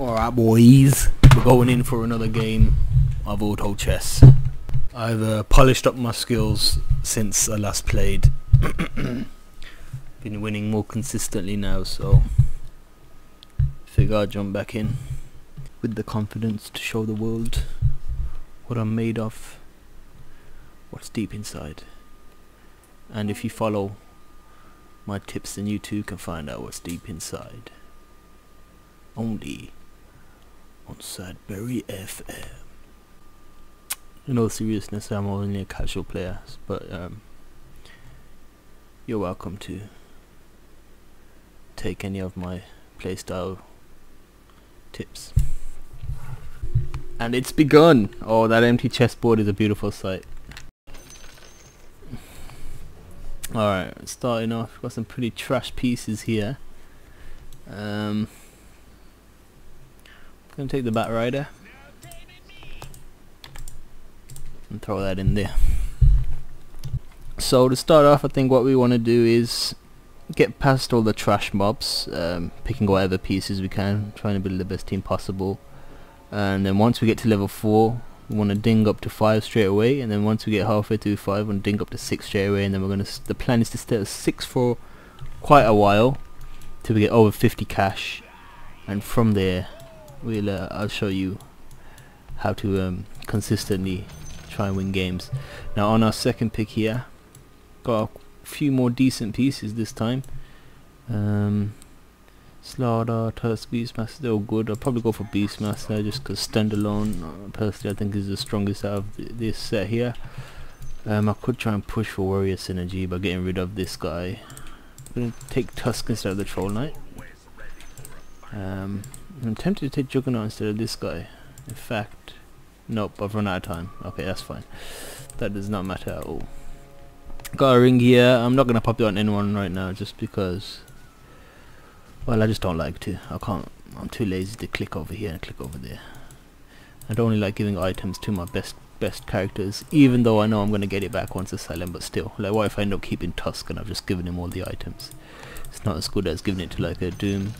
Alright boys, we're going in for another game of auto chess. I've uh, polished up my skills since I last played. Been winning more consistently now so I figure I'll jump back in with the confidence to show the world what I'm made of, what's deep inside. And if you follow my tips then you too can find out what's deep inside. Only on Sadberry FM. In all seriousness, I'm only a casual player, but um, you're welcome to take any of my playstyle tips. And it's begun! Oh, that empty chessboard is a beautiful sight. Alright, starting off, got some pretty trash pieces here. Um, gonna take the Batrider and throw that in there. So to start off, I think what we want to do is get past all the trash mobs, um, picking whatever pieces we can, trying to build the best team possible. And then once we get to level 4, we want to ding up to 5 straight away and then once we get halfway through 5 we want to ding up to 6 straight away and then we're going to the plan is to stay at 6 for quite a while till we get over 50 cash and from there we'll uh, I'll show you how to um, consistently try and win games now on our second pick here got a few more decent pieces this time um, Slardar, Tusk, Beastmaster, they're all good. I'll probably go for Beastmaster just because standalone, uh, personally, I think is the strongest out of th this set here. Um, I could try and push for Warrior Synergy by getting rid of this guy. I'm going to take Tusk instead of the Troll Knight. Um, I'm tempted to take Juggernaut instead of this guy. In fact, nope, I've run out of time. Okay, that's fine. That does not matter at all. Got a ring here. I'm not going to pop it on anyone right now just because well, I just don't like to. I can't. I'm too lazy to click over here and click over there. I don't really like giving items to my best best characters, even though I know I'm going to get it back once I but still. Like, what if I end up keeping Tusk and I've just given him all the items? It's not as good as giving it to, like, a Doom,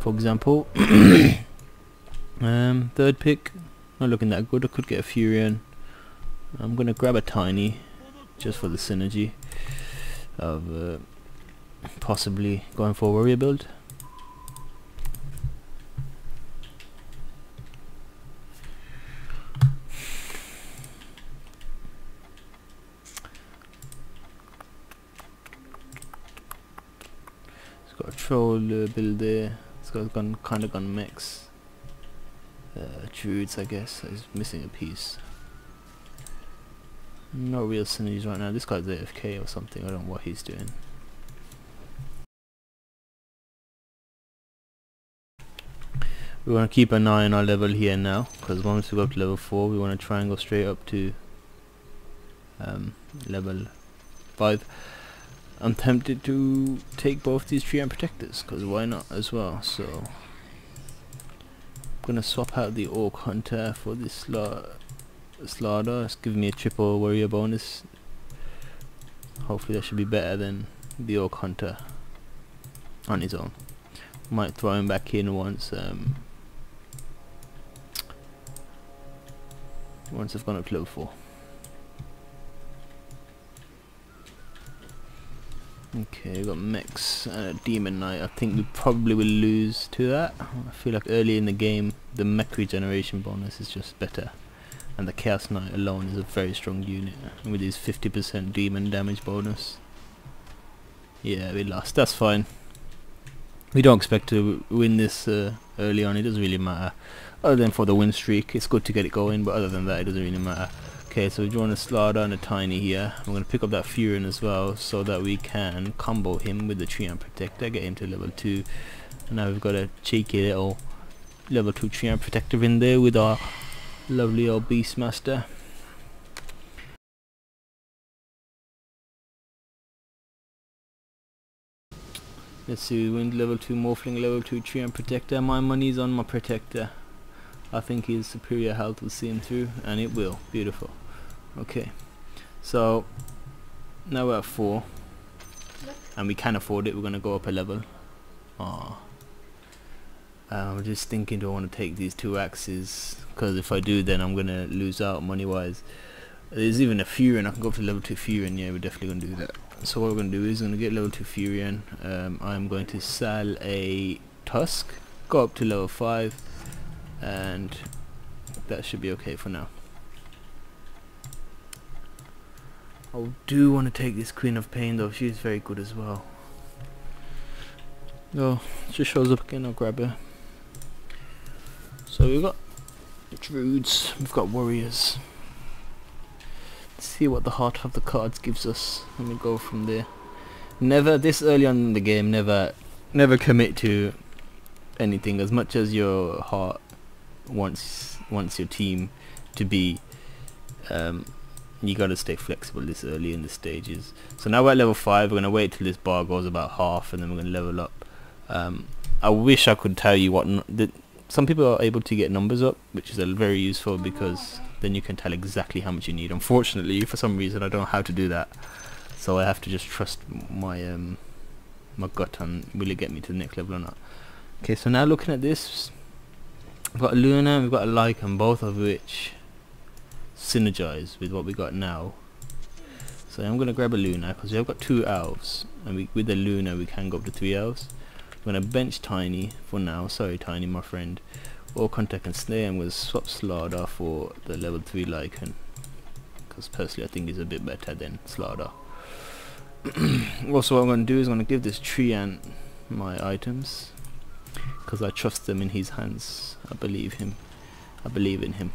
for example. um, third pick, not looking that good. I could get a Furion. I'm to grab a Tiny, just for the synergy of... Uh, possibly going for a warrior build. It's got a troll uh, build there. It's gun, kind of gun mix. Uh, druids, I guess. Is missing a piece. No real synergies right now. This guy's AFK or something. I don't know what he's doing. we want to keep an eye on our level here now because once we go up to level 4 we want to try and go straight up to um, level 5 I'm tempted to take both these treant protectors because why not as well? So I'm gonna swap out the orc hunter for this Slardar it's giving me a triple warrior bonus. Hopefully that should be better than the orc hunter on his own. Might throw him back in once um, once I've gone up to level 4. Okay, we've got Mechs and a Demon Knight. I think we probably will lose to that. I feel like early in the game the mech regeneration bonus is just better. And the Chaos Knight alone is a very strong unit with his 50% demon damage bonus. Yeah, we lost. That's fine. We don't expect to win this uh, early on. It doesn't really matter other than for the win streak it's good to get it going but other than that it doesn't really matter okay so we're drawing a Slardar and a Tiny here I'm going to pick up that Furion as well so that we can combo him with the Treant Protector get him to level 2 and now we've got a cheeky little level 2 Treant Protector in there with our lovely old Beastmaster Let's see, wind level 2, Morphling level 2, Treant Protector. My money's on my Protector. I think his superior health will see him through and it will beautiful okay so now we're at 4 and we can afford it we're gonna go up a level Aww. Uh, I'm just thinking, do I want to take these two axes? Because if I do, then I'm gonna lose out money-wise. There's even a Furion. I can go up to level two Furion. Yeah, we're definitely gonna do that. So what we're gonna do is gonna get level two Furion. Um, I'm going to sell a Tusk, go up to level five, and that should be okay for now. I do want to take this Queen of Pain though, she's very good as well. Oh, she shows up again, I'll grab her. So we've got Druids, we've got Warriors. Let's see what the heart of the cards gives us. Let me go from there. Never, this early on in the game, never, never commit to anything as much as your heart wants, wants your team to be. Um, you gotta stay flexible this early in the stages. So now we're at level 5, we're gonna wait till this bar goes about half and then we're gonna level up. Um, I wish I could tell you what... The, some people are able to get numbers up, which is very useful because then you can tell exactly how much you need. Unfortunately, for some reason, I don't know how to do that. So I have to just trust my um, my gut and will it get me to the next level or not. Okay, so now looking at this, we've got a Luna, we've got a Lycan, both of which synergize with what we got now. So I'm going to grab a Luna because we've got two elves and we, with the Luna we can go up to three elves. I'm going to bench Tiny for now, sorry Tiny my friend. Or Contact and Snare and we'll swap Slardar for the level 3 Lycan. Because personally I think he's a bit better than Slardar. also what I'm going to do is I'm going to give this Treant my items. Because I trust them in his hands. I believe him. I believe in him.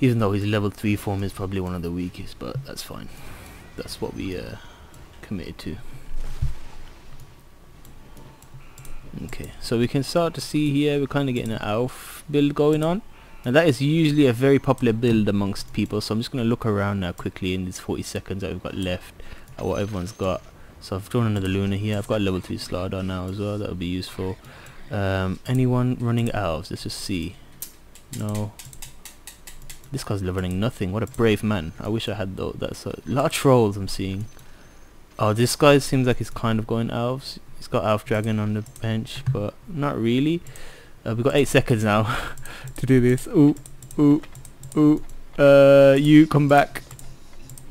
Even though his level 3 form is probably one of the weakest, but that's fine. That's what we uh, committed to. Okay, so we can start to see here we're kind of getting an elf build going on. And that is usually a very popular build amongst people, so I'm just going to look around now quickly in these 40 seconds that we've got left at what everyone's got. So I've drawn another Luna here, I've got a level 3 Slardar now as well, that would be useful. Um, anyone running elves? Let's just see. No, this guy's leveling nothing. What a brave man. I wish I had though. That's a lot of trolls I'm seeing. Oh, this guy seems like he's kind of going elves. He's got elf dragon on the bench, but not really. Uh, we've got eight seconds now to do this. Ooh, ooh, ooh. Uh, you come back.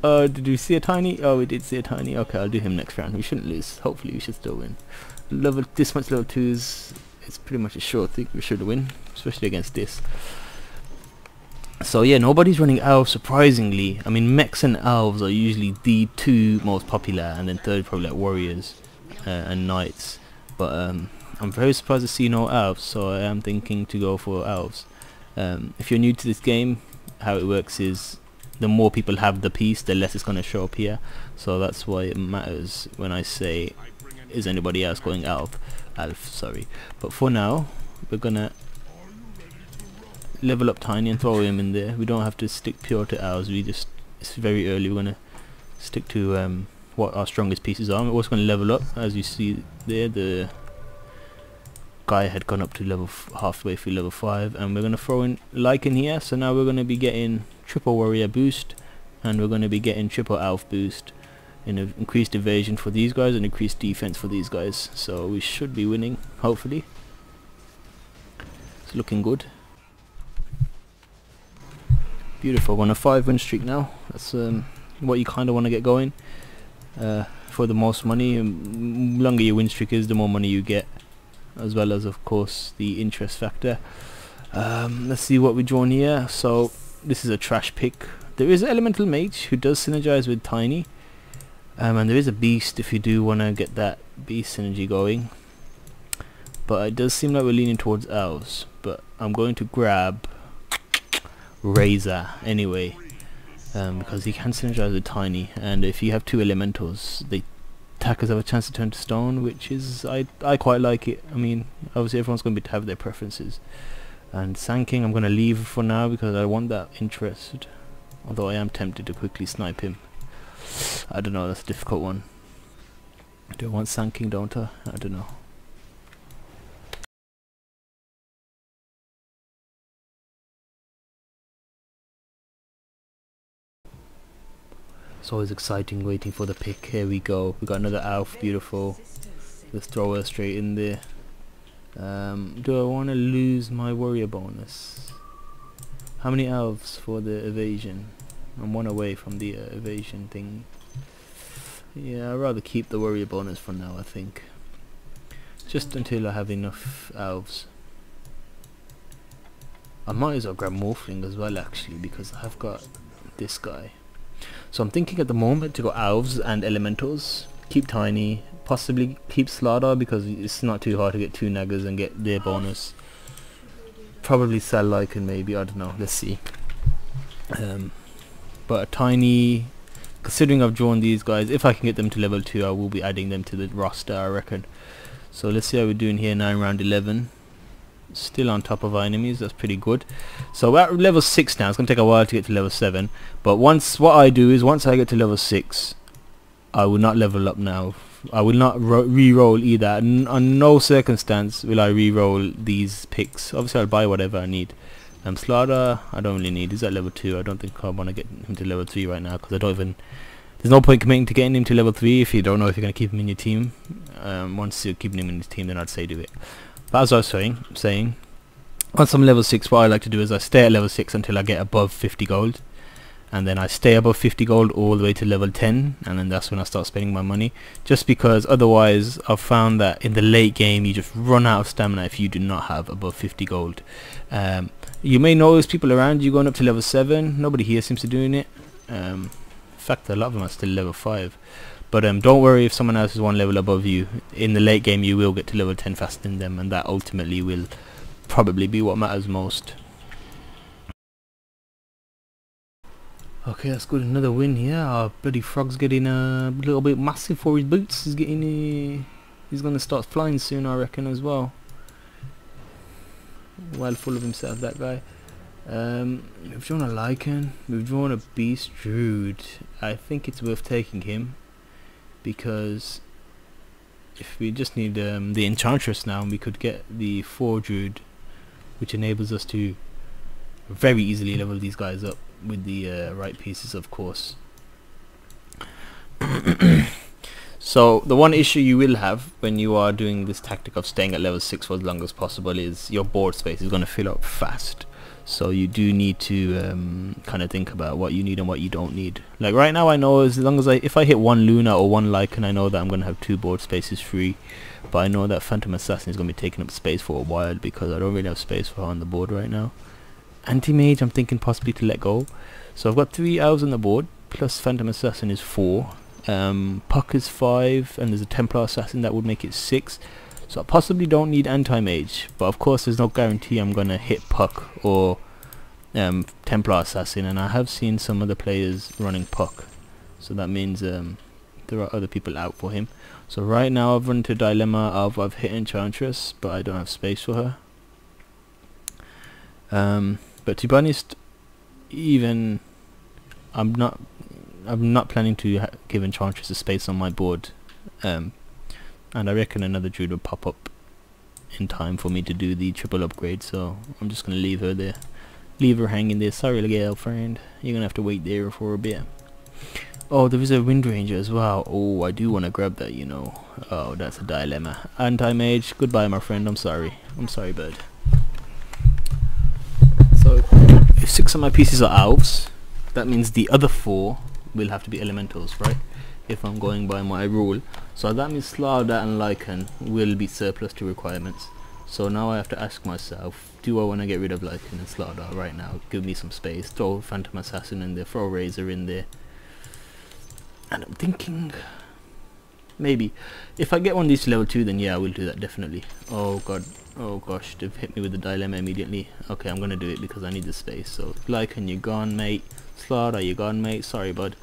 Uh, did we see a tiny? Oh, we did see a tiny. Okay, I'll do him next round. We shouldn't lose. Hopefully, we should still win. Level this much level twos. It's pretty much a sure thing. We should win, especially against this. So yeah, nobody's running elves surprisingly. I mean, mechs and elves are usually the two most popular, and then third probably like warriors uh, and knights. But um, I'm very surprised to see no elves, so I am thinking to go for elves. Um, if you're new to this game, how it works is the more people have the piece, the less it's going to show up here. So that's why it matters when I say, is anybody else going elf? Elf, sorry. But for now, we're gonna level up Tiny and throw him in there. We don't have to stick pure to ours. We just it's very early. We're gonna stick to um, what our strongest pieces are. We're also gonna level up, as you see there. The guy had gone up to level halfway through level five, and we're gonna throw in Lycan here. So now we're gonna be getting triple warrior boost, and we're gonna be getting triple elf boost. In increased evasion for these guys and increased defense for these guys. So we should be winning, hopefully. It's looking good. Beautiful, on a five win streak now. That's um, what you kind of want to get going. Uh, for the most money, um, longer your win streak is, the more money you get, as well as of course the interest factor. Um, let's see what we drawn here. So this is a trash pick. There is elemental mage who does synergize with tiny, um, and there is a beast if you do want to get that beast synergy going. But it does seem like we're leaning towards elves. But I'm going to grab Razor anyway um, because he can synergize with Tiny and if you have two elementals the attackers have a chance to turn to stone which is I, I quite like it I mean obviously everyone's going to have their preferences and Sand King I'm going to leave for now because I want that interest although I am tempted to quickly snipe him I don't know that's a difficult one do I want Sand King don't I? I don't know It's always exciting waiting for the pick. Here we go. We got another elf. Beautiful. Let's throw her straight in there. Um, do I want to lose my warrior bonus? How many elves for the evasion? I'm one away from the uh, evasion thing. Yeah, I'd rather keep the warrior bonus for now, I think. Just until I have enough elves. I might as well grab Morphling as well, actually, because I've got this guy. So I'm thinking at the moment to go elves and elementals. Keep tiny, possibly keep Slardar because it's not too hard to get two Nagas and get their bonus. Probably sell Lycan maybe, I don't know, let's see. Um, but a tiny, considering I've drawn these guys, if I can get them to level 2 I will be adding them to the roster I reckon. So let's see how we're doing here now in round 11 still on top of our enemies that's pretty good. So at level 6 now it's to take a while to get to level 7 but once what I do is once I get to level 6 I will not level up now. I will not re-roll either. On no circumstance will I re-roll these picks. Obviously I'll buy whatever I need um, Slardar I don't really need. He's at level 2 I don't think I want to get him to level 3 right now because I don't even there's no point committing to getting him to level 3 if you don't know if you're going to keep him in your team. Um, once you're keeping him in your team then I'd say do it. But as I was saying, saying once I'm level 6 what I like to do is I stay at level 6 until I get above 50 gold and then I stay above 50 gold all the way to level 10 and then that's when I start spending my money. Just because otherwise I've found that in the late game you just run out of stamina if you do not have above 50 gold. Um, you may notice people around you going up to level 7 nobody here seems to be doing it. Um, in fact a lot of them are still level 5 but um, don't worry if someone else is one level above you. In the late game you will get to level 10 faster than them and that ultimately will probably be what matters most Okay, that's good. Another win here. Our bloody frog's getting a little bit massive for his boots. He's getting a, he's gonna start flying soon, I reckon, as well. Well full of himself, that guy. Um, we've drawn a Lycan. We've drawn a Beast Druid. I think it's worth taking him because if we just need um, the Enchantress now, we could get the 4 Druid, which enables us to very easily level these guys up with the uh, right pieces of course. So the one issue you will have when you are doing this tactic of staying at level 6 for as long as possible is your board space is going to fill up fast. So you do need to um, kind of think about what you need and what you don't need. Like right now I know as long as I if I hit one Luna or one Lycan I know that I'm going to have two board spaces free. But I know that Phantom Assassin is going to be taking up space for a while because I don't really have space for her on the board right now Anti-Mage I'm thinking possibly to let go. So I've got three elves on the board, plus Phantom Assassin is four. Um, Puck is five, and there's a Templar Assassin that would make it six. So I possibly don't need Anti-Mage, but of course there's no guarantee I'm going to hit Puck or um, Templar Assassin, and I have seen some other players running Puck. So that means um, there are other people out for him. So right now I've run into a dilemma of I've hit Enchantress, but I don't have space for her. Um, but to be honest, even I'm not I'm not planning to give Enchantress a space on my board, um, and I reckon another Druid will pop up in time for me to do the triple upgrade. So I'm just gonna leave her there, leave her hanging there. Sorry, little girlfriend, you're gonna have to wait there for a bit. Oh, there is a Wind Ranger as well. Oh, I do want to grab that, you know. Oh, that's a dilemma. Anti-mage, goodbye, my friend. I'm sorry. I'm sorry, bud. So if six of my pieces are elves, that means the other four will have to be elementals, right? If I'm going by my rule. So that means Slardar and Lycan will be surplus to requirements. So now I have to ask myself, do I want to get rid of Lycan and Slardar right now? Give me some space. Throw Phantom Assassin in there, throw Razor in there. And I'm thinking, maybe. If I get one of these level 2 then yeah I will do that definitely. Oh god, Oh gosh, they've hit me with the dilemma immediately. Okay, I'm gonna do it because I need the space. So, Lycan, you're gone, mate. Slardar, you gone, mate. Sorry, bud.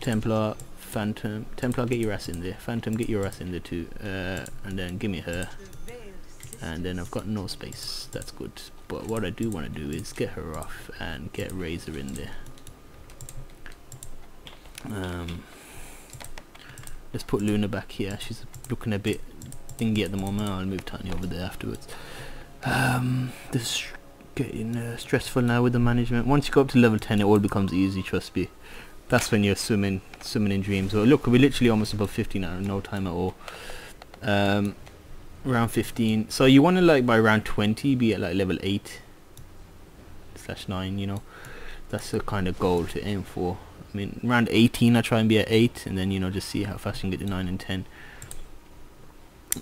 Templar, Phantom. Templar, get your ass in there. Phantom, get your ass in there too. Uh, and then give me her. And then I've got no space. That's good. But what I do want to do is get her off and get Razor in there. Um, let's put Luna back here. She's looking a bit thingy at the moment. I'll move Tiny over there afterwards. Um, this is getting uh, stressful now with the management. Once you go up to level 10, it all becomes easy. Trust me. That's when you're swimming, swimming in dreams. So look, we're literally almost above 50 now. No time at all. Um, round 15 so you want to like by round 20 be at like level 8 slash 9 you know that's the kind of goal to aim for I mean round 18 I try and be at 8 and then you know just see how fast you can get to 9 and 10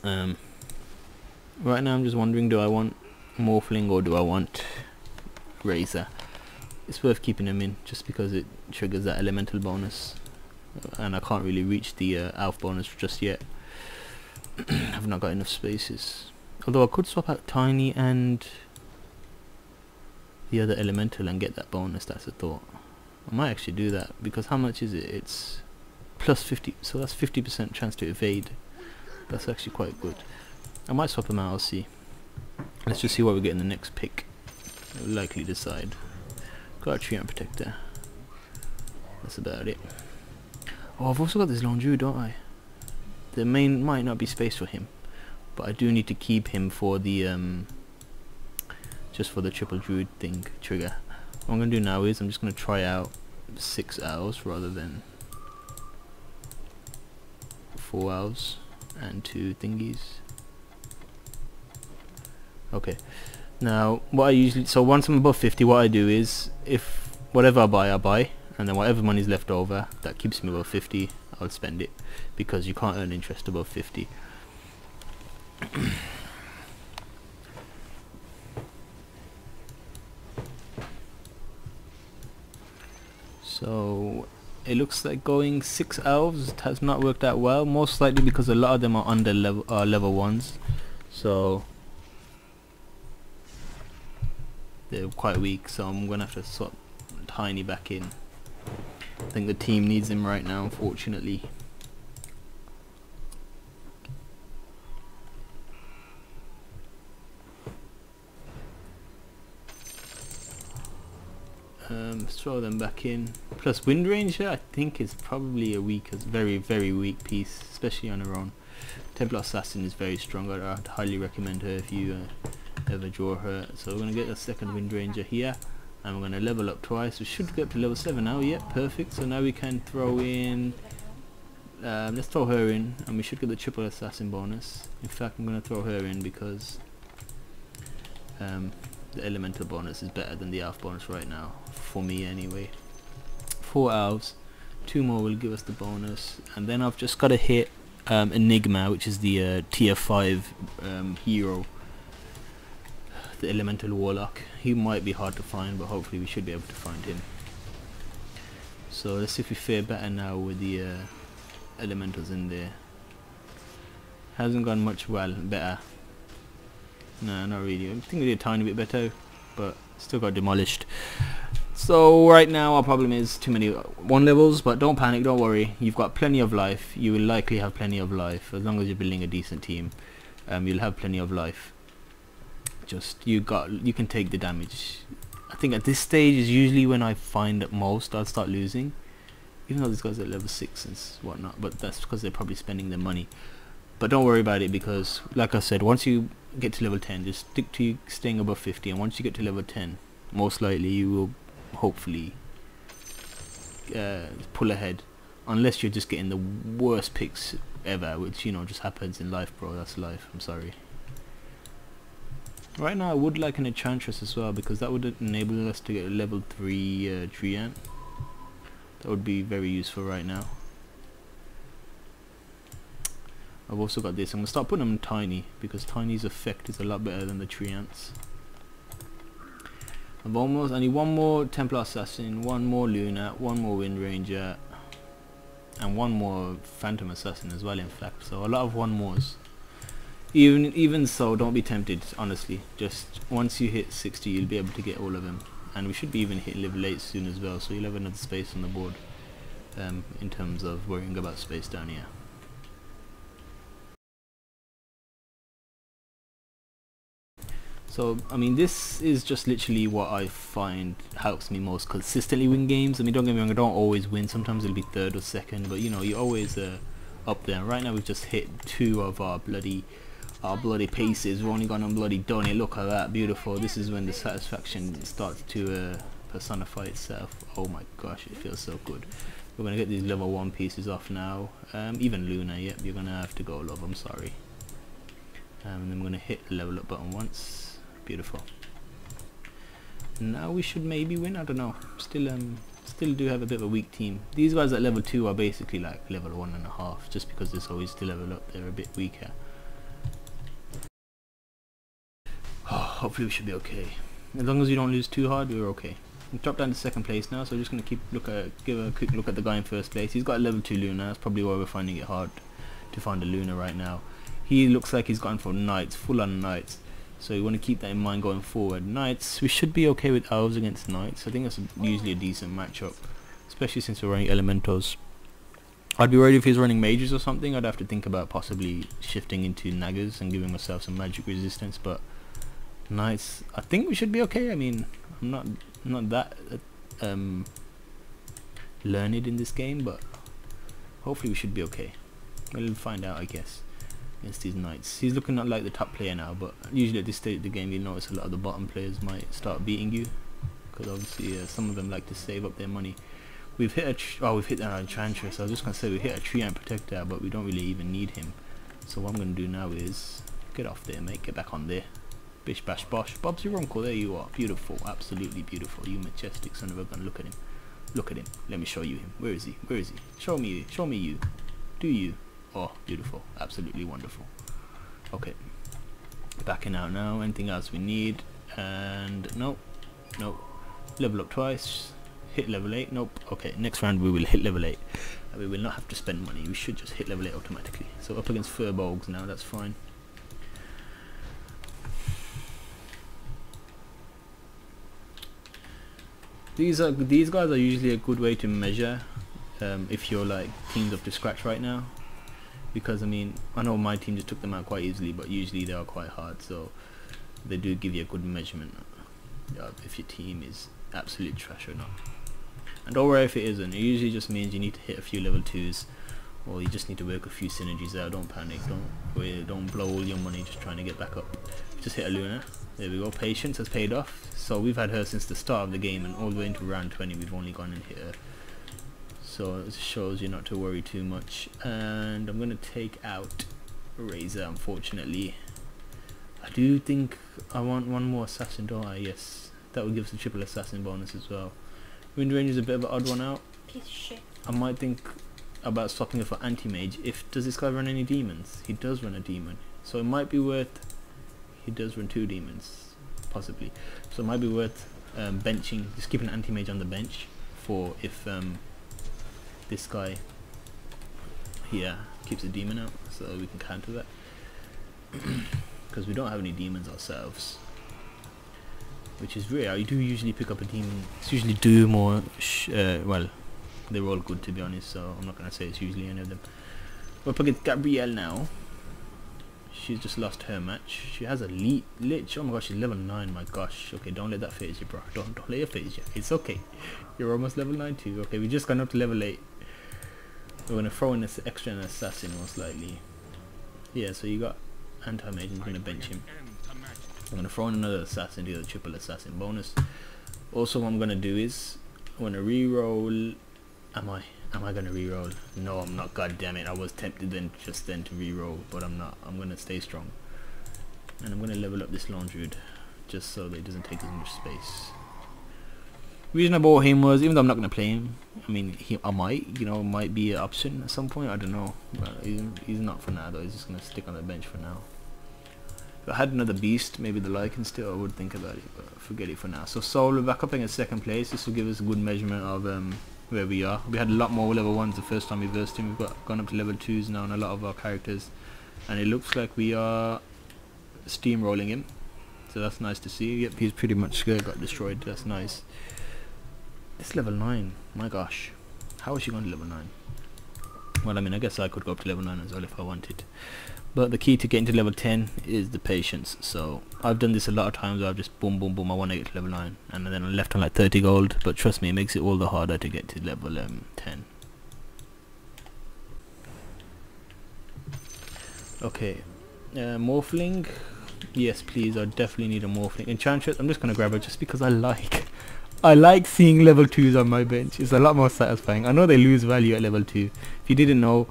um, right now I'm just wondering do I want Morphling or do I want Razor? It's worth keeping them in just because it triggers that elemental bonus. And I can't really reach the uh, bonus just yet. I've not got enough spaces. Although I could swap out Tiny and the other elemental and get that bonus that's a thought. I might actually do that because how much is it? It's plus 50 so that's 50% chance to evade that's actually quite good. I might swap them out I'll see. Let's just see what we get in the next pick. I'll likely decide. Got a Treant Protector that's about it. Oh I've also got this Lone Druid don't I? There main might not be space for him but I do need to keep him for the um just for the triple druid thing trigger. What I'm gonna do now is I'm just gonna try out six owls rather than four owls and two thingies. Okay. Now what I usually so once I'm above 50 what I do is if whatever I buy I buy and then whatever money's left over that keeps me above 50 I'll spend it because you can't earn interest above 50 so it looks like going six elves has not worked out well most likely because a lot of them are under level uh, level ones. So they're quite weak so I'm gonna have to swap tiny back in. I think the team needs him right now unfortunately um, throw them back in. Plus Wind Ranger I think is probably a weak, a very very weak piece, especially on her own. Templar Assassin is very strong, I'd highly recommend her if you uh, ever draw her. So we're going to get a second Wind Ranger here. And we're going to level up twice. We should get up to level 7 now, yeah, perfect. So now we can throw in... Um, let's throw her in, and we should get the triple assassin bonus. In fact, I'm going to throw her in because um, the elemental bonus is better than the elf bonus right now for me anyway. Four elves two more will give us the bonus and then I've just got to hit um, Enigma which is the uh, tier 5 um, hero. The elemental warlock. He might be hard to find but hopefully we should be able to find him. So let's see if we fare better now with the uh, elementals in there. Hasn't gone much well. Better no, not really. I think we did a tiny bit better, but still got demolished. So right now our problem is too many one levels, but don't panic, don't worry. You've got plenty of life. You will likely have plenty of life as long as you're building a decent team. Um, you'll have plenty of life. Just you got you can take the damage. I think at this stage is usually when I find that most I'll start losing. Even though these guys are level 6 and whatnot, but that's because they're probably spending their money. But don't worry about it because, like I said, once you get to level 10 just stick to staying above 50 and once you get to level 10 most likely you will hopefully uh, pull ahead. Unless you're just getting the worst picks ever which you know just happens in life bro. That's life. I'm sorry. Right now I would like an Enchantress as well because that would enable us to get a level 3 uh, Treant. That would be very useful right now I've also got this. I'm going to start putting them tiny because tiny's effect is a lot better than the Treants. I've almost, I need one more Templar Assassin, one more Luna, one more Wind Ranger, and one more Phantom Assassin as well in fact. So a lot of one mores. Even, even so, don't be tempted, honestly. Just once you hit 60, you'll be able to get all of them. And we should be even hit level 8 soon as well, so you'll have another space on the board um, in terms of worrying about space down here. So, I mean, this is just literally what I find helps me most consistently win games. I mean, don't get me wrong, I don't always win. Sometimes it'll be third or second, but you know, you're always uh, up there. And Right now, we've just hit two of our bloody, our bloody paces. We've only got on bloody done it. Look at that, beautiful. This is when the satisfaction starts to uh, personify itself. Oh my gosh, it feels so good. We're gonna get these level one pieces off now. Um, even Luna, yep, you're gonna have to go, love. I'm sorry. Um, and then we're going to hit the level up button once. Beautiful. Now we should maybe win, I don't know. Still um still do have a bit of a weak team. These guys at level 2 are basically like level one and a half, just because they're always still level up, they're a bit weaker. Oh, hopefully we should be okay. As long as we don't lose too hard, we're okay. We dropped down to second place now, so we're just gonna keep look at give a quick look at the guy in first place. He's got a level two Luna. That's probably why we're finding it hard to find a Luna right now. He looks like he's gone for knights, full on knights. So you want to keep that in mind going forward. Knights, we should be okay with elves against knights. I think that's usually a decent matchup, especially since we're running elementals. I'd be worried if he's running mages or something. I'd have to think about possibly shifting into Nagas and giving myself some magic resistance. But knights, I think we should be okay. I mean, I'm not not that um, learned in this game, but hopefully we should be okay. We'll find out, I guess, against these knights. He's looking not like the top player now, but usually at this stage of the game, you notice a lot of the bottom players might start beating you, because obviously uh, some of them like to save up their money. We've hit a oh we've hit our enchantress. I was just gonna say we hit a treant protector, but we don't really even need him. So what I'm gonna do now is get off there, mate. Get back on there. Bish bash bosh. Bob's your uncle. There you are. Beautiful. Absolutely beautiful. You majestic son of a gun. Look at him. Look at him. Let me show you him. Where is he? Where is he? Show me. Show me you. Do you? Oh, beautiful. Absolutely wonderful. Okay. Backing out now. Anything else we need? And nope. Nope. Level up twice. Hit level 8. Nope. Okay. Next round we will hit level 8. And we will not have to spend money. We should just hit level 8 automatically. So up against Furbolgs now. That's fine. these are these guys are usually a good way to measure um, if you're like teams up to scratch right now because I mean I know my team just took them out quite easily but usually they are quite hard so they do give you a good measurement uh, if your team is absolute trash or not. And don't worry if it isn't. It usually just means you need to hit a few level 2s or you just need to work a few synergies out. Don't panic. Don't don't blow all your money just trying to get back up. Just hit a Luna. There we go. Patience has paid off. So we've had her since the start of the game and all the way into round 20 we've only gone in here so it shows you not to worry too much. And I'm gonna take out Razor unfortunately. I do think I want one more assassin don't I yes that would give us a triple assassin bonus as well. Wind range is a bit of an odd one out. Piece of shit. I might think about swapping it for anti-mage. If does this guy run any demons? He does run a demon. So it might be worth he does run two demons possibly. So it might be worth um, benching just keeping an anti-mage on the bench for if um, this guy here keeps a demon out so we can counter that because we don't have any demons ourselves which is rare. You do usually pick up a demon. It's usually Doom or uh, well, they're all good to be honest. So I'm not gonna say it's usually any of them. We're against Gabrielle now. She's just lost her match. She has a lead lich. Oh my gosh, she's level 9. My gosh. Okay, don't let that phase you, bro. Don't, don't let it phase you. It's okay. You're almost level 9 too. Okay, we just gone up to level 8. We're to throw in this extra assassin most likely. Yeah, so you got anti-mage. I'm going to bench him. I'm to throw in another assassin, do the triple assassin bonus. Also, what I'm to do is, I'm to re-roll... Am I? Am I gonna re-roll? No, I'm not. God damn it! I was tempted then just then to re-roll, but I'm not. I'm gonna stay strong, and I'm gonna level up this Lone Druid just so that it doesn't take as much space. Reason I bought him was, even though I'm not gonna play him, I mean, he, I might, you know, might be an option at some point. I don't know, but he's, he's not for now though. He's just gonna stick on the bench for now. If I had another beast, maybe the Lycan still, I would think about it, but forget it for now. So Soul, back up in second place. This will give us a good measurement of um, where we are. We had a lot more level 1s the first time we versed him. We've got gone up to level 2s now on a lot of our characters. And it looks like we are steamrolling him. So that's nice to see. Yep, he's pretty much got destroyed. That's nice. It's level 9. My gosh. How is she going to level 9? Well, I mean, I guess I could go up to level 9 as well if I wanted. But the key to getting to level 10 is the patience. So I've done this a lot of times where I've just boom boom boom I want to get to level 9 and then I'm left on like 30 gold but trust me it makes it all the harder to get to level um, 10. Okay, uh, Morphling, yes please I definitely need a Morphling. Enchantress, I'm just going to grab her just because I like I like seeing level 2s on my bench. It's a lot more satisfying. I know they lose value at level 2. If you didn't know,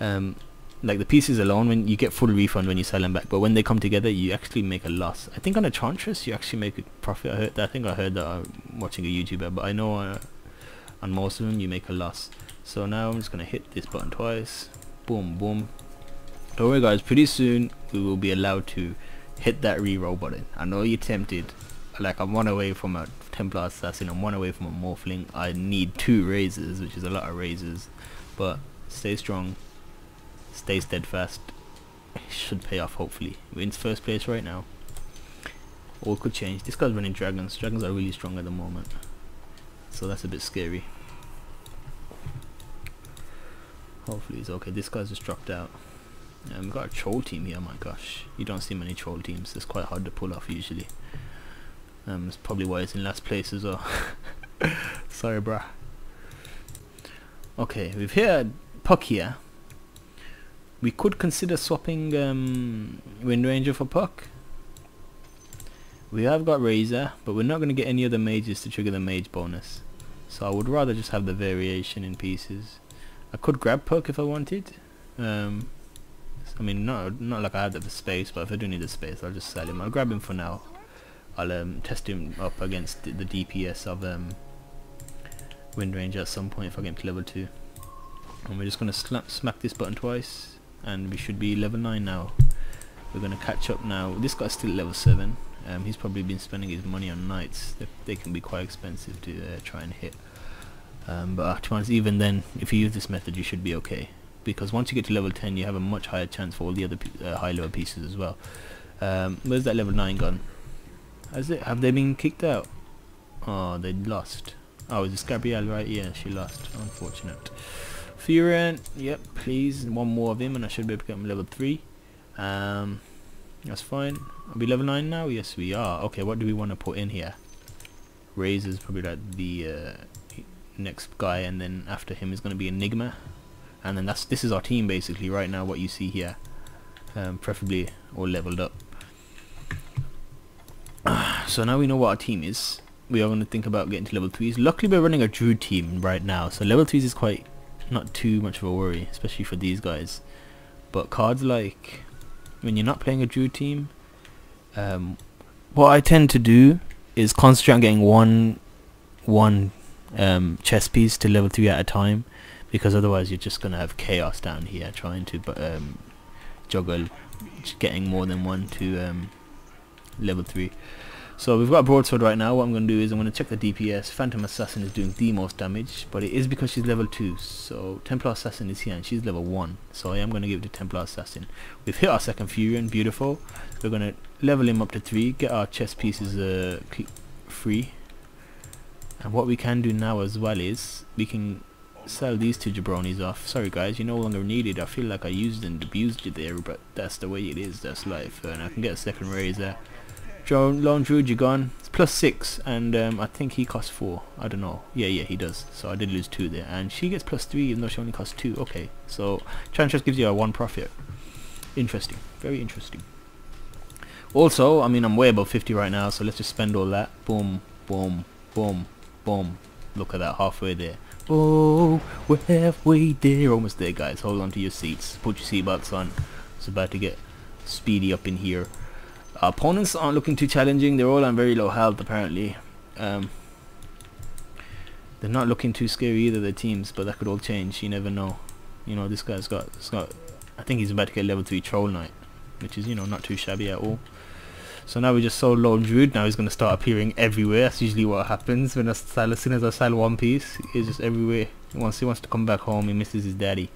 um, like the pieces alone when you get full refund when you sell them back. But when they come together you actually make a loss. I think on a Enchantress you actually make a profit. I heard that I think I heard that uh, watching a YouTuber but I know uh, on most of them you make a loss. So now I'm just gonna hit this button twice. Boom boom. Don't worry guys. Pretty soon we will be allowed to hit that reroll button. I know you're tempted. Like I'm one away from a Templar Assassin I'm one away from a Morphling I need two raises which is a lot of raises but stay strong stay steadfast. It should pay off hopefully. We're in first place right now. All could change. This guy's running dragons. Dragons are really strong at the moment. So that's a bit scary. Hopefully he's okay. This guy's just dropped out. Um, we've got a troll team here, my gosh. You don't see many troll teams. It's quite hard to pull off usually. Um, that's probably why it's in last place as well. Sorry, bruh. Okay, we've hit Puck here we could consider swapping um, Wind Ranger for Puck. We have got Razor, but we're not going to get any other mages to trigger the mage bonus. So I would rather just have the variation in pieces. I could grab Puck if I wanted. Um, I mean, not not like I have the space, but if I do need the space, I'll just sell him. I'll grab him for now. I'll um, test him up against the, DPS of um, Wind Ranger at some point if I get him to level 2. And we're just going to smack this button twice and we should be level 9 now. We're gonna catch up now. This guy's still level 7 um, he's probably been spending his money on knights. They, they can be quite expensive to uh, try and hit. Um, but uh, to be honest even then if you use this method you should be okay. Because once you get to level 10 you have a much higher chance for all the other uh, high level pieces as well. Um, where's that level 9 gone has it have they been kicked out oh they lost oh is this Gabrielle right yeah she lost unfortunate Furion, yep, please, one more of him and I should be able to get him level 3. Um, that's fine. Are we level 9 now? Yes, we are. Okay, what do we want to put in here? Razor's probably like the uh, next guy and then after him is going to be Enigma. And then that's this is our team basically right now, what you see here. Um, preferably all leveled up. so now we know what our team is. We are going to think about getting to level 3s. Luckily we're running a Druid team right now, so level 3s is quite not too much of a worry, especially for these guys. But cards like when you're not playing a Drew team, um, what I tend to do is concentrate on getting one one um, chess piece to level three at a time, because otherwise you're just gonna have chaos down here trying to um, juggle getting more than one to um, level three. So we've got broadsword right now. What I'm going to do is I'm going to check the DPS. Phantom Assassin is doing the most damage, but it is because she's level 2. So Templar Assassin is here and she's level 1. So I am going to give it to Templar Assassin. We've hit our second Furion, beautiful. We're going to level him up to 3, get our chest pieces uh, free. And what we can do now as well is we can sell these two jabronis off. Sorry guys, you no longer needed. I feel like I used and abused you there, but that's the way it is. That's life. And I can get a second razor. Joe You gone. It's plus six, and um, I think he costs four. I don't know. Yeah, yeah, he does. So I did lose two there, and she gets plus three, even though she only costs two. Okay, so just gives you a one profit. Interesting, very interesting. Also, I mean, I'm way above 50 right now, so let's just spend all that. Boom, boom, boom, boom. Look at that, halfway there. Oh, we're halfway there. Almost there, guys. Hold on to your seats. Put your seatbelts on. It's about to get speedy up in here opponents aren't looking too challenging. They're all on very low health apparently. Um, they're not looking too scary either, the teams, but that could all change. You never know. You know, this guy's got, he's got I think he's about to get level 3 Troll Knight, which is, you know, not too shabby at all. So now we just saw Lone Druid, now he's going to start appearing everywhere. That's usually what happens when I sell, as soon as I sell one piece, he's just everywhere. Once he wants to come back home, he misses his daddy.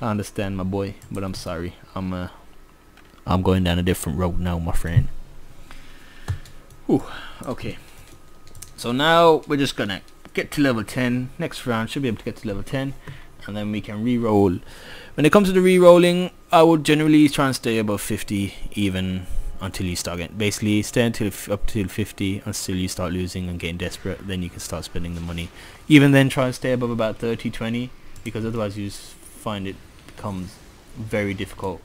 I understand, my boy, but I'm sorry. I'm uh, I'm going down a different road now, my friend. Whew, okay. So now we're just gonna get to level 10. Next round should be able to get to level 10. And then we can re-roll. When it comes to the re-rolling, I would generally try and stay above 50 even until you start getting basically stay until up till 50 until you start losing and getting desperate then you can start spending the money even then try and stay above about 30 20 because otherwise you just find it becomes very difficult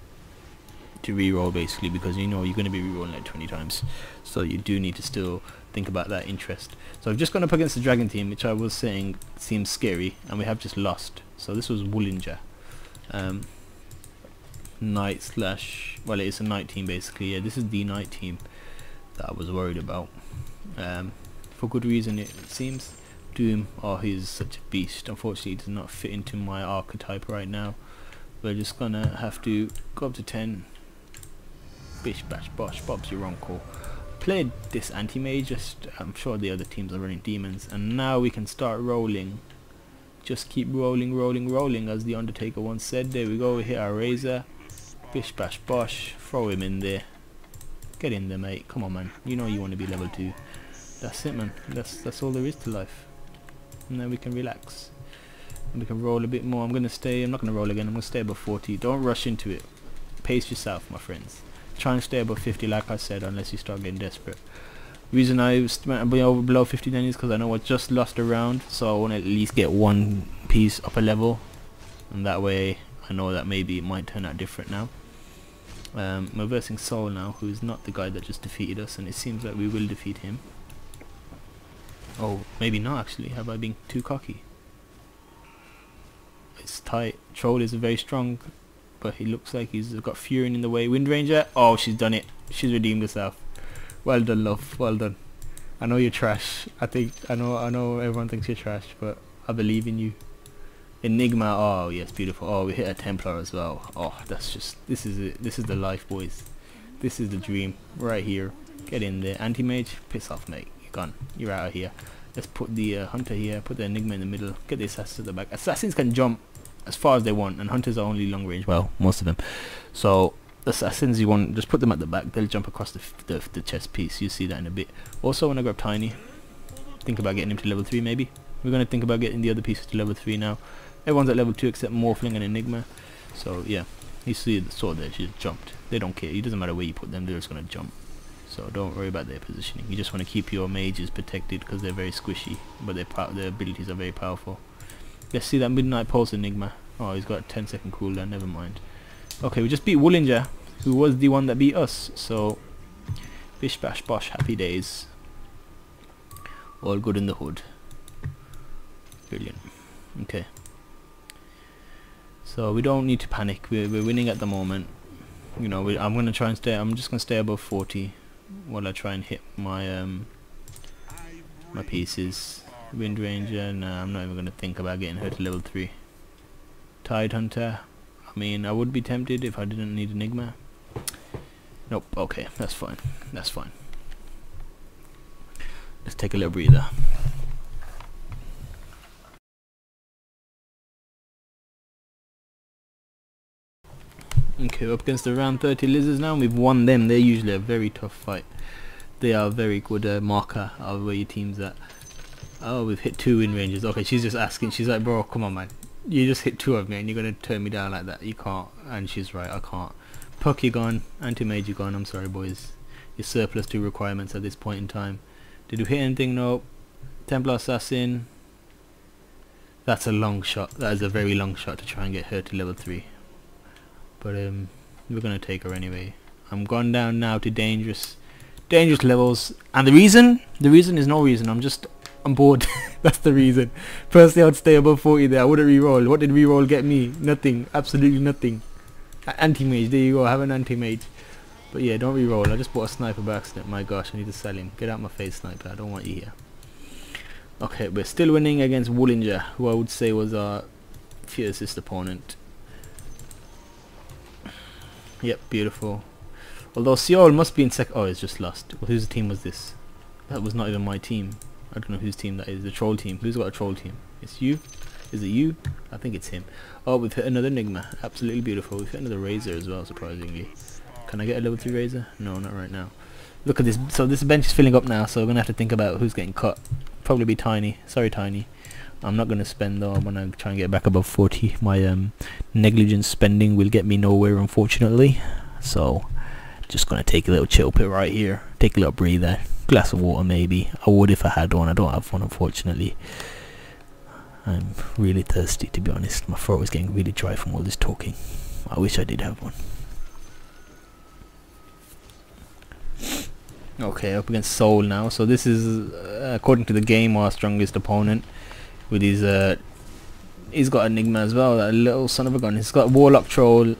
to re-roll basically because you know you're going to be re-rolling like 20 times. So you do need to still think about that interest. So I've just gone up against the dragon team which I was saying seems scary and we have just lost. So this was Woolinger. Um, knight slash well it's a knight team basically. Yeah this is the knight team that I was worried about. Um, for good reason it seems Doom oh he's such a beast. Unfortunately he does not fit into my archetype right now. We're just gonna have to go up to 10 bish bash bosh bob's your uncle. Played this anti-mage just I'm sure the other teams are running demons and now we can start rolling. Just keep rolling rolling rolling as the Undertaker once said. There we go we hit our razor. Bish bash bosh throw him in there. Get in there mate. Come on man. You know you want to be level 2 that's it man. That's that's all there is to life. And then we can relax. And we can roll a bit more. I'm gonna stay I'm not gonna roll again. I'm gonna stay above 40 don't rush into it. Pace yourself my friends try and stay above 50 like I said unless you start getting desperate. Reason I went below 50 then is because I know I just lost a round so I want to at least get one piece up a level. And that way I know that maybe it might turn out different now. Um, we're versing Soul now who's not the guy that just defeated us and it seems like we will defeat him. Oh maybe not actually. Have I been too cocky? It's tight. Troll is very strong but he looks like he's got Fury in the way Wind Ranger oh she's done it she's redeemed herself well done, love. Well done. I know you're trash. I think I know. I know everyone thinks you're trash, but I believe in you. Enigma. Oh yes, beautiful. Oh, we hit a Templar as well. Oh, that's just. This is it. This is the life, boys. This is the dream right here. Get in there, anti-mage. Piss off, mate. You're gone. You're out of here. Let's put the uh, hunter here. Put the enigma in the middle. Get the assassins at the back. Assassins can jump as far as they want, and hunters are only long range. Well, most of them. So assassins you want just put them at the back. They'll jump across the, the, the chess piece. You see that in a bit. Also when I grab tiny think about getting him to level 3 maybe. We're going to think about getting the other pieces to level 3 now. Everyone's at level 2 except Morphling and Enigma. So yeah. You see the sword there she just jumped. They don't care. It doesn't matter where you put them they're just going to jump. So don't worry about their positioning. You just want to keep your mages protected because they're very squishy but their, their abilities are very powerful let's see that Midnight Pulse Enigma oh he's got a 10 second cooldown never mind Okay, we just beat Woolinger, who was the one that beat us. So, bish bash bosh, happy days. All good in the hood. Brilliant. Okay. So we don't need to panic. We're, we're winning at the moment. You know, we, I'm gonna try and stay. I'm just gonna stay above 40 while I try and hit my um my pieces. Wind Ranger. Nah, I'm not even gonna think about getting her to level three. Tide Hunter. I mean, I would be tempted if I didn't need Enigma. Nope, okay, that's fine. That's fine. Let's take a little breather. Okay, up against the round 30 lizards now. We've won them. They're usually a very tough fight. They are a very good uh, marker of where your team's at. Oh, we've hit two Wind Rangers. Okay, she's just asking. She's like, bro, come on, man you just hit two of me and you're gonna turn me down like that. You can't. And she's right. I can't. Puck, you gone. Anti-mage, gone. I'm sorry, boys. You're surplus to requirements at this point in time. Did we hit anything? No. Templar Assassin. That's a long shot. That is a very long shot to try and get her to level 3. But um, we're going to take her anyway. I'm gone down now to dangerous dangerous levels. And the reason? The reason is no reason. I'm just I'm bored. That's the reason. Personally, I'd stay above 40 there. I wouldn't re-roll. What did re-roll get me? Nothing. Absolutely nothing. Anti-mage. There you go. I have an anti-mage. But yeah, don't re-roll. I just bought a sniper by accident. My gosh, I need to sell him. Get out my face, sniper. I don't want you here. Okay, we're still winning against Woolinger, who I would say was our fiercest opponent. Yep, beautiful. Although Seoul must be in sec- oh, it's just lost. Well, whose team was this? That was not even my team. I don't know whose team that is. The troll team. Who's got a troll team? It's you? Is it you? I think it's him. Oh, we've hit another Enigma. Absolutely beautiful. We've hit another Razor as well, surprisingly. Can I get a level 3 Razor? No, not right now. Look at this. So this bench is filling up now, so we're going to have to think about who's getting cut. Probably be Tiny. Sorry, Tiny. I'm not going to spend though I'm going to try and get back above 40. My um, negligent spending will get me nowhere, unfortunately. So, just going to take a little chill pill right here. Take a little breather glass of water maybe. I would if I had one. I don't have one unfortunately. I'm really thirsty to be honest. My throat is getting really dry from all this talking. I wish I did have one. Okay, up against Soul now. So this is, uh, according to the game, our strongest opponent. With his, uh, he's got Enigma as well. That little son of a gun. He's got Warlock Troll,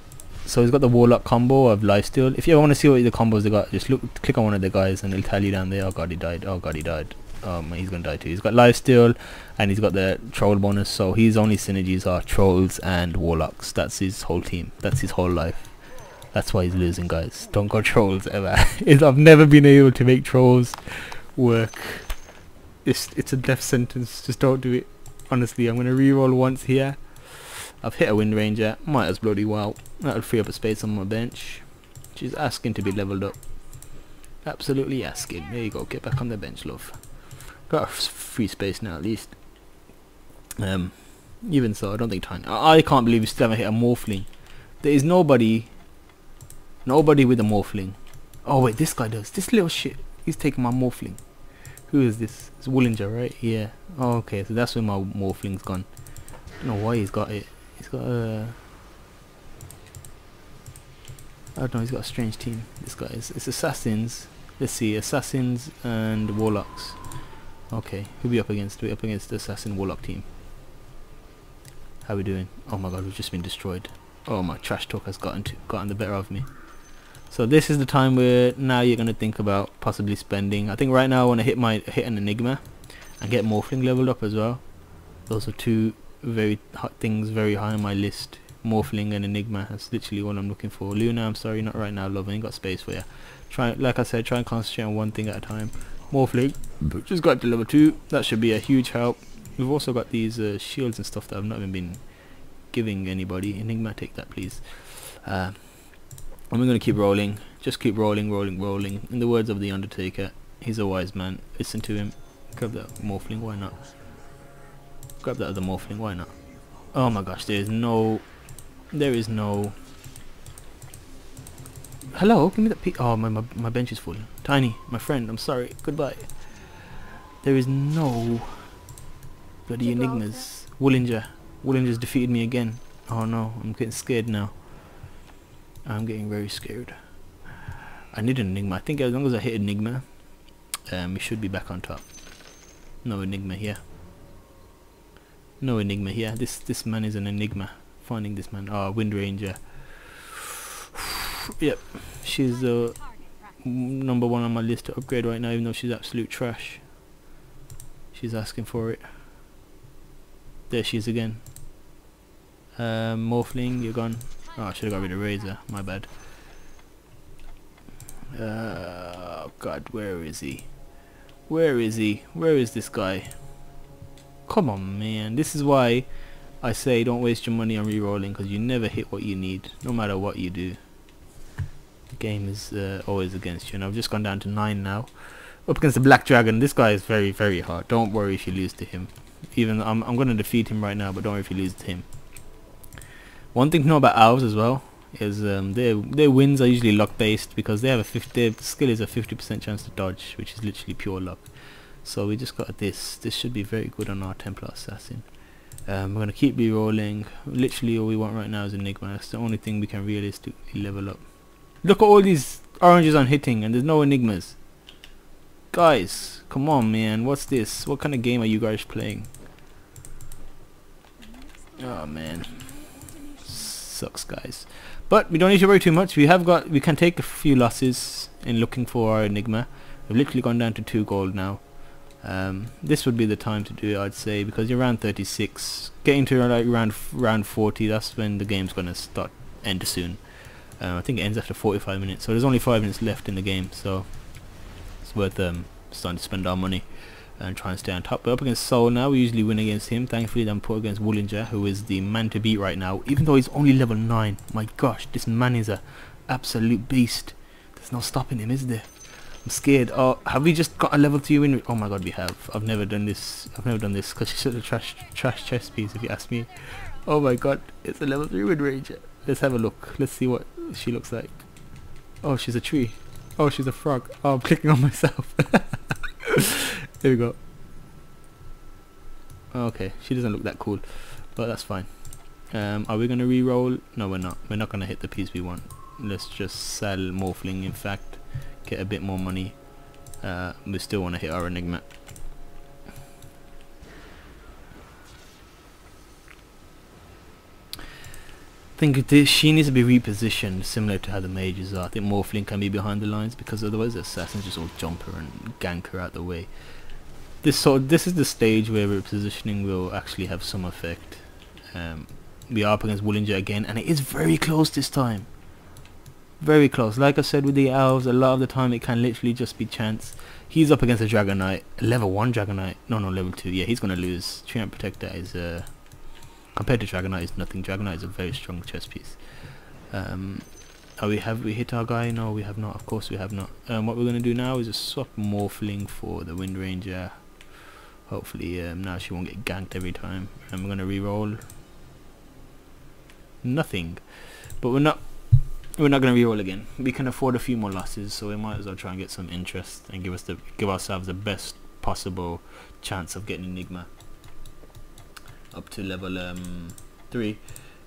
so he's got the Warlock combo of Lifesteal. If you ever want to see what the combos they got, just look, click on one of the guys and it'll tell you down there. Oh god, he died. Oh god, he died. Man, he's gonna die too. He's got Lifesteal and he's got the Troll bonus. So his only synergies are Trolls and Warlocks. That's his whole team. That's his whole life. That's why he's losing, guys. Don't go Trolls ever. I've never been able to make Trolls work. It's it's a death sentence. Just don't do it. Honestly, I'm gonna reroll once here. I've hit a Wind Ranger. Might as bloody well. That'll free up a space on my bench. She's asking to be leveled up. Absolutely asking. There you go. Get back on the bench, love. Got a free space now, at least. Um, even so, I don't think time. I, can't believe we still haven't hit a Morphling. There is nobody, nobody with a Morphling. Oh wait, this guy does. This little shit. He's taking my Morphling. Who is this? It's Woolinger, right? Yeah. Oh, okay. So that's where my Morphling's gone. I don't know why he's got it. He's got a. I don't know. He's got a strange team. This guy is. It's assassins. Let's see, assassins and warlocks. Okay, who we up against? We up against the assassin warlock team. How we doing? Oh my god, we've just been destroyed. Oh my trash talk has gotten to, gotten the better of me. So this is the time where now you're gonna think about possibly spending. I think right now I want to hit my hit an enigma and get morphling leveled up as well. Those are two very hot things very high on my list. Morphling and enigma. That's literally what I'm looking for. Luna, I'm sorry, not right now, love. I ain't got space for you. Try, like I said, try and concentrate on one thing at a time. Morphling, just got to level two. That should be a huge help. We've also got these uh, shields and stuff that I've not even been giving anybody. Enigma, take that please. Uh, we're going to keep rolling. Just keep rolling, rolling, rolling. In the words of The Undertaker, he's a wise man. Listen to him. Grab that Morphling, why not? Grab that other Morphling, why not? Oh my gosh, there is no... There is no... Hello, give me that pe- Oh, my, my, my bench is full. Tiny, my friend, I'm sorry. Goodbye. There is no bloody enigmas. Woolinger. Woolinger's defeated me again. Oh no, I'm getting scared now. I'm getting very scared. I need an enigma. I think as long as I hit enigma, um, we should be back on top. No enigma here. No enigma here. This this man is an enigma. Finding this man. Oh, Wind Ranger. yep, she's the number one on my list to upgrade right now, even though she's absolute trash. She's asking for it. There she is again. Um, Morphling, you're gone. Oh, I should have got rid of Razor. My bad. Uh, God, where is he? Where is he? Where is this guy? Come on, man. This is why I say don't waste your money on rerolling because you never hit what you need, no matter what you do. The game is uh, always against you, and I've just gone down to 9 now. Up against the Black Dragon. This guy is very, very hard. Don't worry if you lose to him. Even I'm, I'm going to defeat him right now, but don't worry if you lose to him. One thing to know about elves as well is um, their their wins are usually luck based because they have a 50 their skill is a 50% chance to dodge, which is literally pure luck. So we just got this. This should be very good on our Templar Assassin. Um, we're gonna keep re-rolling. Literally, all we want right now is Enigma. That's the only thing we can realistically level up. Look at all these oranges I'm hitting, and there's no Enigmas. Guys, come on, man. What's this? What kind of game are you guys playing? Oh man, sucks, guys. But we don't need to worry too much. We have got, we can take a few losses in looking for our Enigma. We've literally gone down to two gold now. Um, this would be the time to do it, I'd say, because you're around 36. Getting to like around round 40, that's when the game's gonna start end soon. Um, I think it ends after 45 minutes, so there's only five minutes left in the game, so it's worth um, starting to spend our money and try and stay on top. But up against Soul now, we usually win against him. Thankfully, I'm put against Woolinger, who is the man to beat right now. Even though he's only level 9. My gosh, this man is a absolute beast. There's no stopping him, is there? I'm scared. Oh, have we just got a level 2 win? Oh my god, we have. I've never done this. I've never done this because she's such a trash, trash chess piece, if you ask me. Oh my god, it's a level 3 Wind Ranger. Let's have a look. Let's see what she looks like. Oh, she's a tree. Oh, she's a frog. Oh, I'm clicking on myself. there we go. Okay, she doesn't look that cool, but that's fine. Um, are we going to re-roll? No, we're not. We're not going to hit the piece we want. Let's just sell Morphling, in fact. Get a bit more money. Uh, we still want to hit our Enigma. I think she needs to be repositioned similar to how the mages are. I think Morphling can be behind the lines because otherwise the assassins just all jump her and gank her out the way. This sort this is the stage where repositioning will actually have some effect. Um, we are up against Woolinger again and it is very close this time. Very close. Like I said with the elves, a lot of the time it can literally just be chance. He's up against a Dragon Knight, level 1 Dragon Knight. No, no, level 2. Yeah, he's going to lose. Treant Protector is uh, compared to Dragon Knight is nothing. Dragon Knight is a very strong chess piece. Um, are we have we hit our guy? No, we have not. Of course, we have not. Um, what we're gonna do now is just swap Morphling for the Wind Ranger. Hopefully, um, now she won't get ganked every time. And we're gonna re-roll. Nothing, but we're not. We're not gonna re-roll again. We can afford a few more losses, so we might as well try and get some interest and give us the give ourselves the best possible chance of getting Enigma up to level um, 3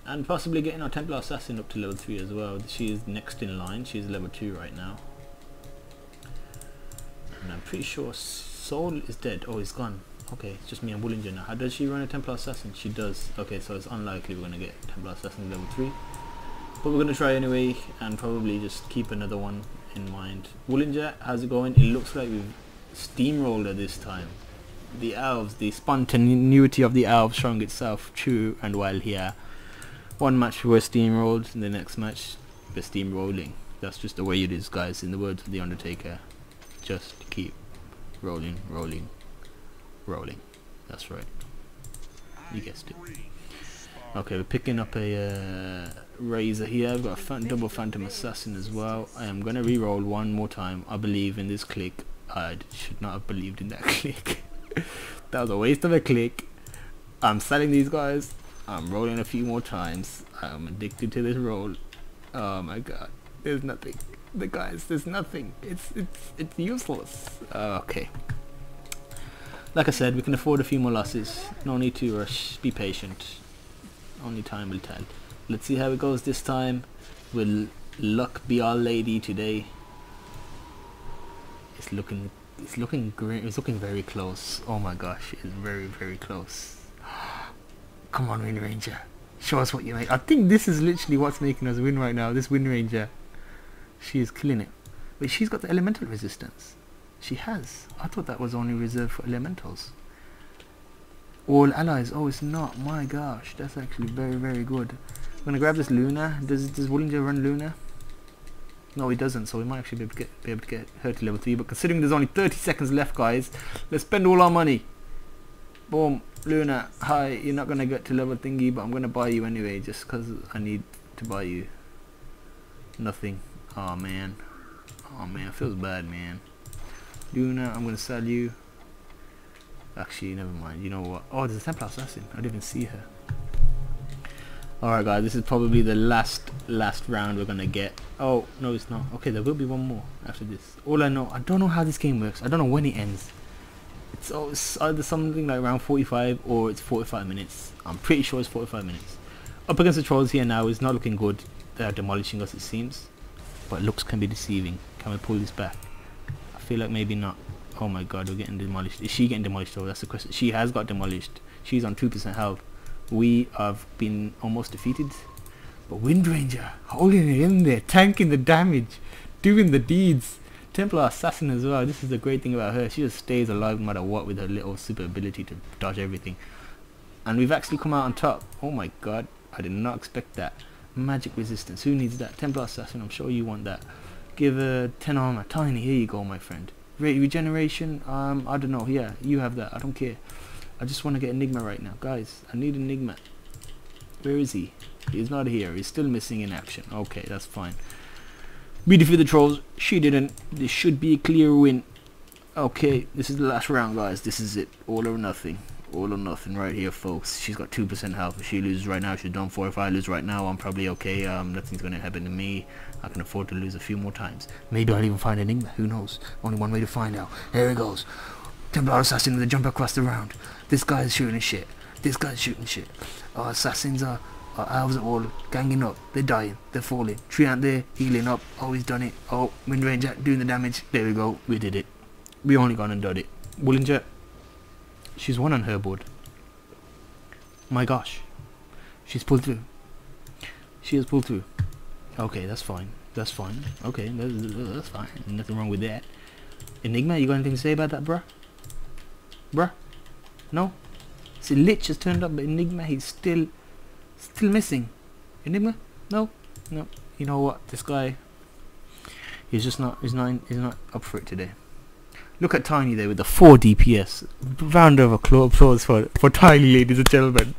and possibly getting our Templar Assassin up to level 3 as well. She is next in line, she's level 2 right now. And I'm pretty sure Soul is dead. Oh, he's gone. Okay, it's just me and Woolinger now. How does she run a Templar Assassin? She does. Okay, so it's unlikely we're going to get Templar Assassin level 3. But we're going to try anyway and probably just keep another one in mind. Woolinger, how's it going? It looks like we've steamrolled her this time the elves, the spontaneity of the elves showing itself true and well here. One match we're steamrolled, and the next match we're steamrolling. That's just the way it is, guys. In the words of the Undertaker, just keep rolling, rolling, rolling. That's right. You guessed it. Okay, we're picking up a uh, razor here. I've got a double phantom assassin as well. I am gonna re-roll one more time. I believe in this click. I should not have believed in that click. that was a waste of a click. I'm selling these guys. I'm rolling a few more times. I'm addicted to this roll. Oh my god. There's nothing. The guys, there's nothing. It's it's it's useless. Uh, okay. Like I said, we can afford a few more losses. No need to rush. Be patient. Only time will tell. Let's see how it goes this time. Will luck be our lady today? It's looking it's looking great. It's looking very close. Oh my gosh, it's very, very close. Come on, Wind Ranger. Show us what you make. I think this is literally what's making us win right now. This Wind Ranger. She is killing it. But she's got the elemental resistance. She has. I thought that was only reserved for elementals. All allies. Oh, it's not. My gosh. That's actually very, very good. I'm to grab this Luna. Does, does Woolinger run Luna? No, he doesn't, so we might actually be able, get, be able to get her to level 3. But considering there's only 30 seconds left, guys, let's spend all our money. Boom. Luna, hi, you're not to get to level thingy, but I'm to buy you anyway, just because I need to buy you. Nothing. Oh, man. Oh, man, feels bad, man. Luna, I'm to sell you. Actually, never mind. You know what? Oh, there's a Templar Assassin. I didn't even see her. Alright guys, this is probably the last last round we're gonna get. Oh, no it's not. Okay, there will be one more after this. All I know, I don't know how this game works. I don't know when it ends. It's, oh, it's either something like around 45 or it's 45 minutes. I'm pretty sure it's 45 minutes. Up against the trolls here now is not looking good. They are demolishing us it seems. But looks can be deceiving. Can we pull this back? I feel like maybe not. Oh my god, we're getting demolished. Is she getting demolished though? That's the question. She has got demolished. She's on 2% health we have been almost defeated. But Windranger, holding it in there, tanking the damage, doing the deeds. Templar Assassin as well, this is the great thing about her, she just stays alive no matter what with her little super ability to dodge everything. And we've actually come out on top. Oh my god, I did not expect that. Magic resistance, who needs that? Templar Assassin, I'm sure you want that. Give her 10 armor, tiny, here you go my friend. Re regeneration, um, I don't know, yeah, you have that, I don't care. I just want to get Enigma right now. Guys, I need Enigma. Where is he? He's not here. He's still missing in action. Okay, that's fine. We defeated the trolls. She didn't. This should be a clear win. Okay, this is the last round, guys. This is it. All or nothing. All or nothing right here, folks. She's got 2% health. If she loses right now, she's done 4. If I lose right now, I'm probably okay. Um, nothing's going to happen to me. I can afford to lose a few more times. Maybe I'll even find an Enigma. Who knows? Only one way to find out. Here it goes. Templar Assassin with a jump across the round. This guy's shooting shit. This guy's shooting shit. Our assassins are, our elves are all ganging up. They're dying. They're falling. Treant there, healing up. Oh, done it. Oh, Wind Ranger doing the damage. There we go. We did it. We only gone and done it. Woolinger, she's one on her board. My gosh. She's pulled through. She has pulled through. Okay, that's fine. That's fine. Okay, that's, that's fine. Nothing wrong with that. Enigma, you got anything to say about that, bruh? Bruh? No? See, Lich has turned up, but Enigma, he's still, still missing. Enigma? No? No. You know what? This guy, he's just not, he's not, he's not up for it today. Look at Tiny there with the 4 DPS. Round of applause for, for Tiny, ladies and gentlemen.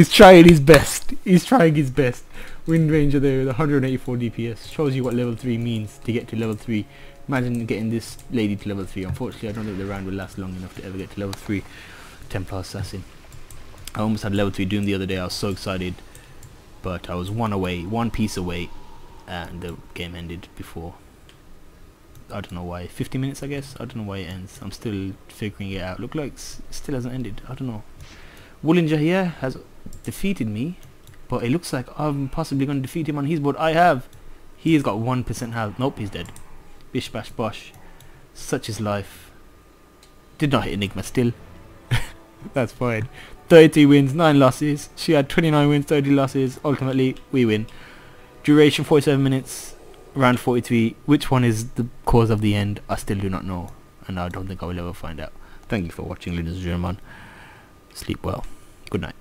He's trying his best. He's trying his best. Wind Ranger there with 184 DPS. Shows you what level 3 means to get to level 3. Imagine getting this lady to level 3. Unfortunately, I don't think the round will last long enough to ever get to level 3. Templar Assassin. I almost had level 3 Doom the other day. I was so excited. But I was one away, one piece away. And the game ended before I don't know why. 50 minutes, I guess. I don't know why it ends. I'm still figuring it out. Look like it still hasn't ended. I don't know. Woolinger here has defeated me, but it looks like I'm possibly going to defeat him on his board. I have. He has got 1% health. Nope, he's dead. Bish bash bosh. Such is life. Did not hit Enigma still. That's fine. 30 wins, 9 losses. She had 29 wins, 30 losses. Ultimately, we win. Duration 47 minutes round 43 which one is the cause of the end I still do not know and I don't think I will ever find out thank you for watching ladies and gentlemen sleep well good night